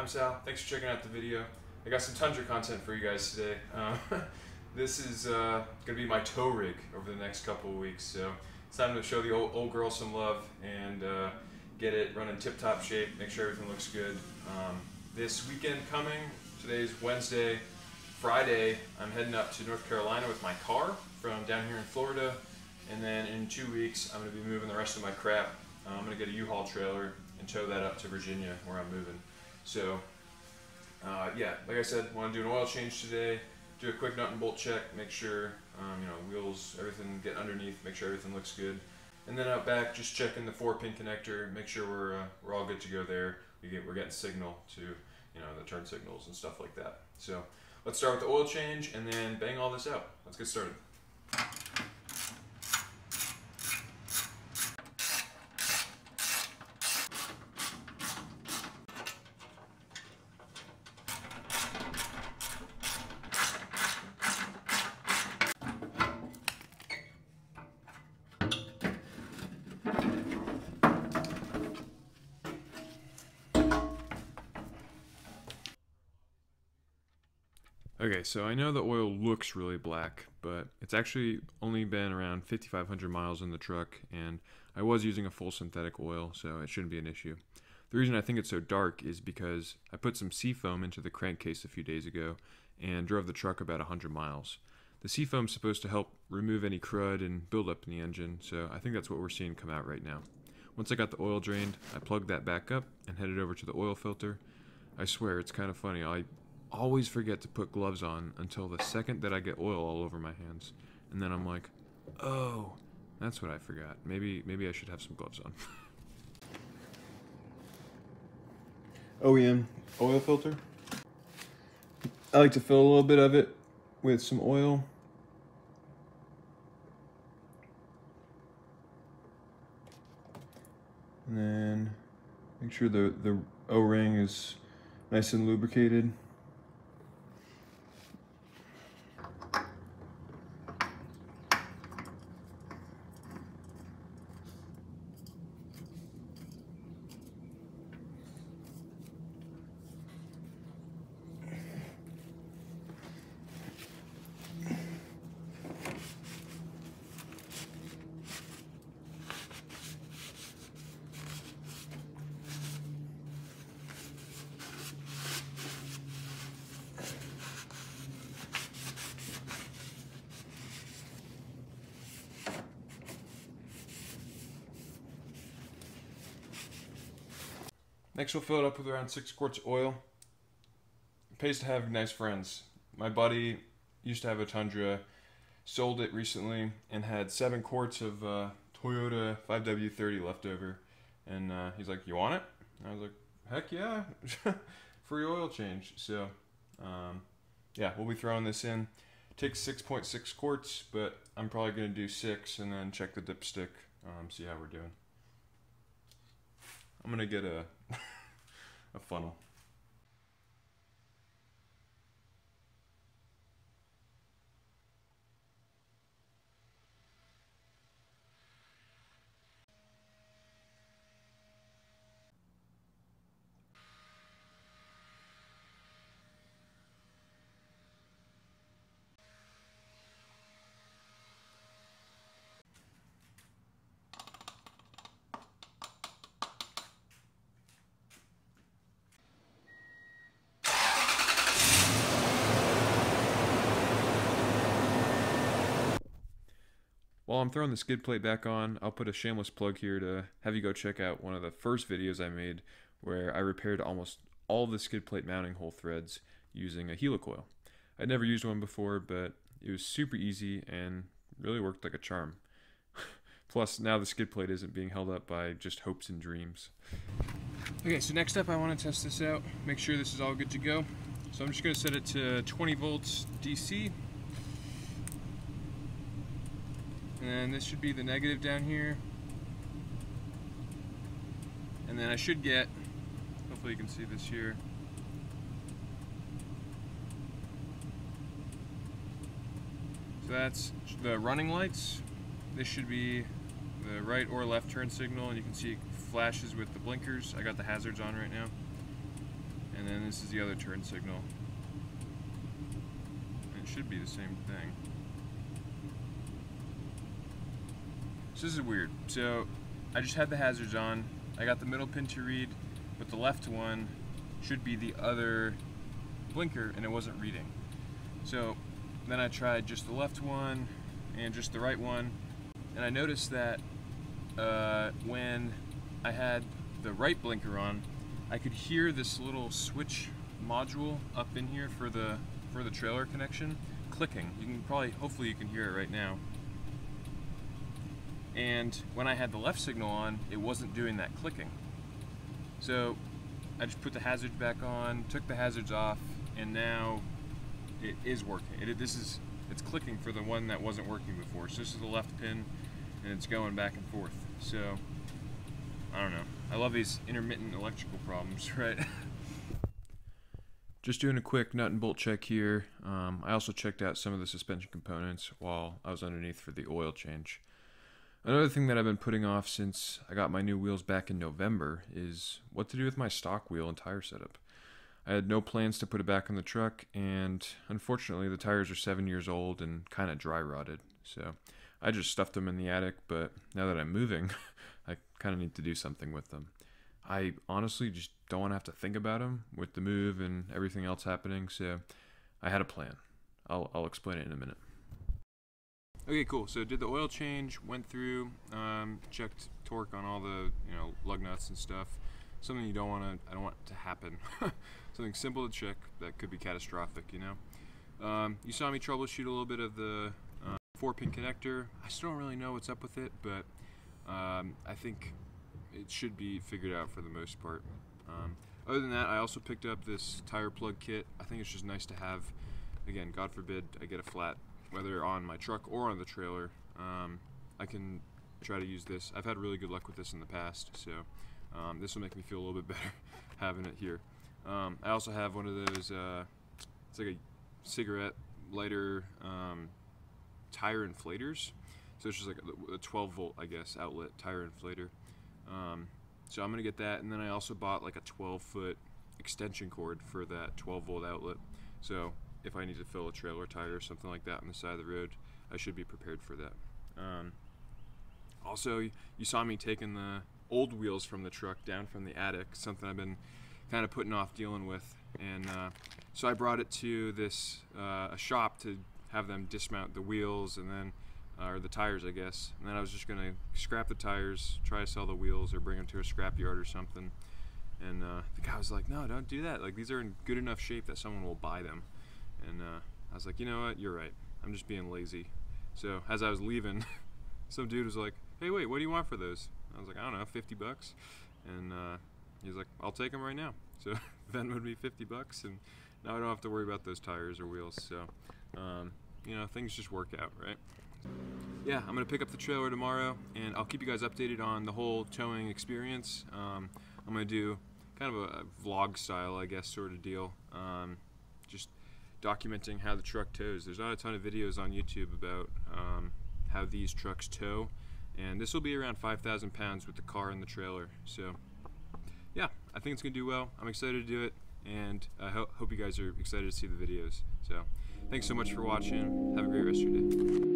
I'm Sal. Thanks for checking out the video. I got some Tundra content for you guys today. Um, this is uh, going to be my tow rig over the next couple of weeks, so it's time to show the old, old girl some love and uh, get it running tip-top shape, make sure everything looks good. Um, this weekend coming, today's Wednesday, Friday, I'm heading up to North Carolina with my car from down here in Florida, and then in two weeks, I'm going to be moving the rest of my crap. Uh, I'm going to get a U-Haul trailer and tow that up to Virginia where I'm moving. So, uh, yeah, like I said, want to do an oil change today, do a quick nut and bolt check, make sure, um, you know, wheels, everything get underneath, make sure everything looks good. And then out back, just checking the four pin connector, make sure we're, uh, we're all good to go there. We get, we're getting signal to, you know, the turn signals and stuff like that. So let's start with the oil change and then bang all this out. Let's get started. Okay, so I know the oil looks really black, but it's actually only been around 5,500 miles in the truck, and I was using a full synthetic oil, so it shouldn't be an issue. The reason I think it's so dark is because I put some seafoam into the crankcase a few days ago and drove the truck about 100 miles. The seafoam's supposed to help remove any crud and build up in the engine, so I think that's what we're seeing come out right now. Once I got the oil drained, I plugged that back up and headed over to the oil filter. I swear, it's kind of funny. I always forget to put gloves on until the second that I get oil all over my hands. And then I'm like, oh, that's what I forgot. Maybe maybe I should have some gloves on. OEM oil filter. I like to fill a little bit of it with some oil. And then make sure the, the O-ring is nice and lubricated. Next we'll fill it up with around six quarts of oil. It pays to have nice friends. My buddy used to have a Tundra, sold it recently, and had seven quarts of uh, Toyota 5W30 left over. And uh, he's like, you want it? And I was like, heck yeah, free oil change. So, um, yeah, we'll be throwing this in. Takes 6.6 .6 quarts, but I'm probably going to do six and then check the dipstick, um, see how we're doing. I'm to get a a funnel. While I'm throwing the skid plate back on, I'll put a shameless plug here to have you go check out one of the first videos I made where I repaired almost all the skid plate mounting hole threads using a helicoil. I'd never used one before, but it was super easy and really worked like a charm. Plus, now the skid plate isn't being held up by just hopes and dreams. Okay, so next up I want to test this out, make sure this is all good to go. So I'm just going to set it to 20 volts DC And then this should be the negative down here. And then I should get, hopefully you can see this here. So that's the running lights. This should be the right or left turn signal and you can see it flashes with the blinkers. I got the hazards on right now. and then this is the other turn signal. It should be the same thing. So this is weird. So I just had the hazards on. I got the middle pin to read, but the left one should be the other blinker and it wasn't reading. So then I tried just the left one and just the right one and I noticed that uh, when I had the right blinker on, I could hear this little switch module up in here for the for the trailer connection clicking. You can probably, hopefully you can hear it right now. And when I had the left signal on, it wasn't doing that clicking. So I just put the hazards back on, took the hazards off, and now it is working. It, this is it's clicking for the one that wasn't working before. So this is the left pin, and it's going back and forth. So I don't know. I love these intermittent electrical problems, right? Just doing a quick nut and bolt check here. Um, I also checked out some of the suspension components while I was underneath for the oil change. Another thing that I've been putting off since I got my new wheels back in November is what to do with my stock wheel and tire setup. I had no plans to put it back on the truck, and unfortunately, the tires are seven years old and kind of dry rotted. So I just stuffed them in the attic, but now that I'm moving, I kind of need to do something with them. I honestly just don't want to have to think about them with the move and everything else happening, so I had a plan. I'll, I'll explain it in a minute. Okay, cool. So did the oil change, went through, um, checked torque on all the you know lug nuts and stuff. Something you don't want to, I don't want to happen. Something simple to check that could be catastrophic, you know. Um, you saw me troubleshoot a little bit of the uh, four-pin connector. I still don't really know what's up with it, but um, I think it should be figured out for the most part. Um, other than that, I also picked up this tire plug kit. I think it's just nice to have. Again, God forbid I get a flat, whether on my truck or on the trailer. Um, I can try to use this. I've had really good luck with this in the past, so um, this will make me feel a little bit better having it here. Um, I also have one of those. Uh, it's like a cigarette lighter um, tire inflators. So it's just like a 12 volt, I guess, outlet tire inflator. Um, so I'm gonna get that, and then I also bought like a 12 foot extension cord for that 12 volt outlet. So if I need to fill a trailer tire or something like that on the side of the road, I should be prepared for that. Um, also, you saw me taking the old wheels from the truck down from the attic, something I've been kind of putting off dealing with, and uh, so I brought it to this uh, a shop to have them dismount the wheels and then uh, or the tires, I guess. And then I was just gonna scrap the tires, try to sell the wheels, or bring them to a scrap yard or something. And uh, the guy was like, "No, don't do that. Like these are in good enough shape that someone will buy them." And uh, I was like, "You know what? You're right. I'm just being lazy." So as I was leaving, some dude was like, "Hey, wait, what do you want for those?" I was like, "I don't know, 50 bucks." And uh, he's like, "I'll take them right now." So Venmoed me 50 bucks, and now I don't have to worry about those tires or wheels. So, um, you know, things just work out, right? yeah, I'm gonna pick up the trailer tomorrow, and I'll keep you guys updated on the whole towing experience. Um, I'm gonna do kind of a, vlog style, I guess, sort of deal. Um, just documenting how the truck tows. There's not a ton of videos on YouTube about um, how these trucks tow, and this will be around 5,000 pounds with the car and the trailer. So, yeah, I think it's gonna do well. I'm excited to do it, and I ho hope you guys are excited to see the videos. So, thanks so much for watching. Have a great rest of your day.